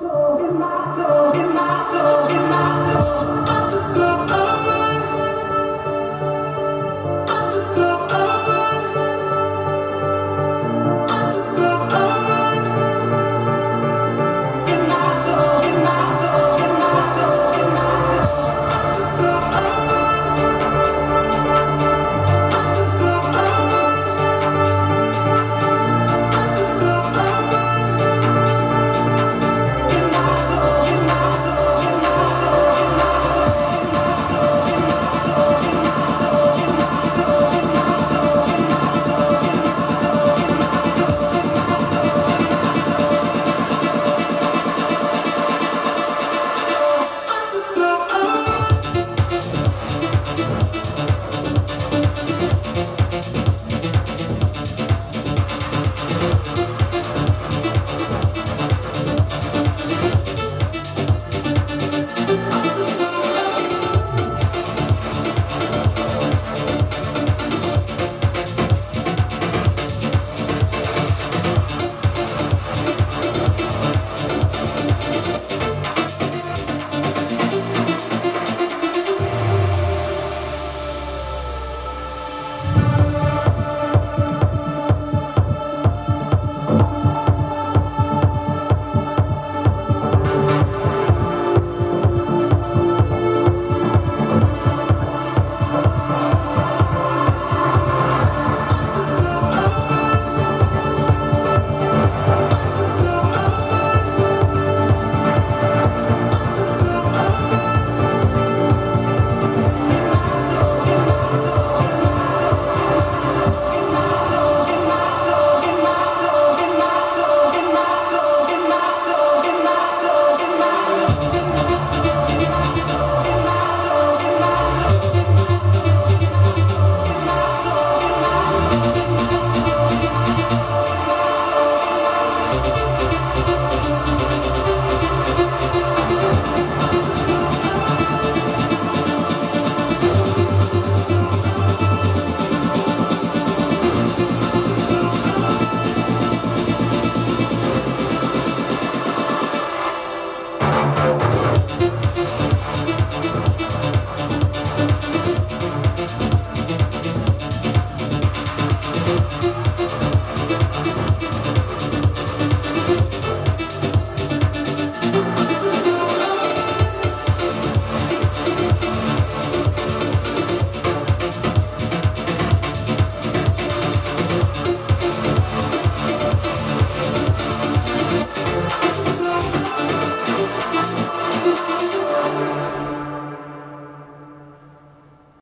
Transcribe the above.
soul, in my soul, in my soul, in my soul, in my soul.